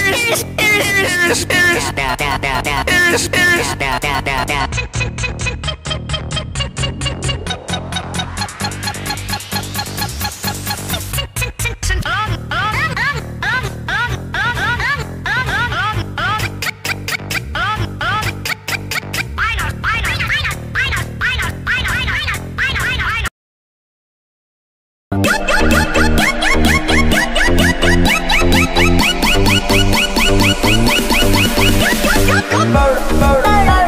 Thank you. Bird, bird, bird.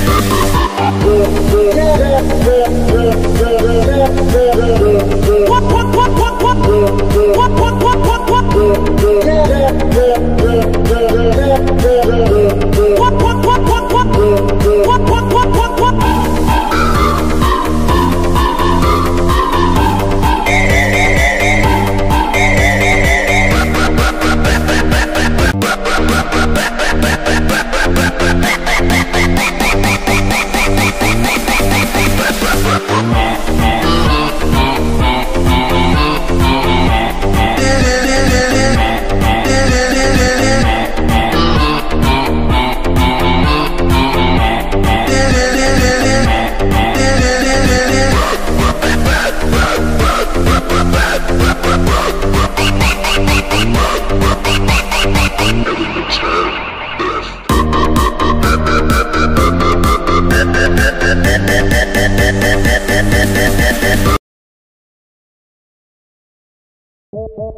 Música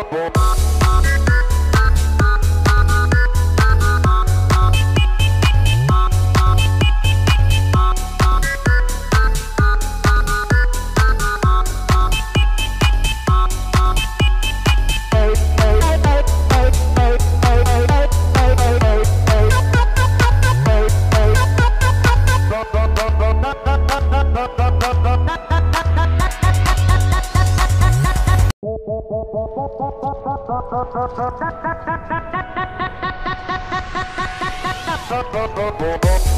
oh, oh. Thank you.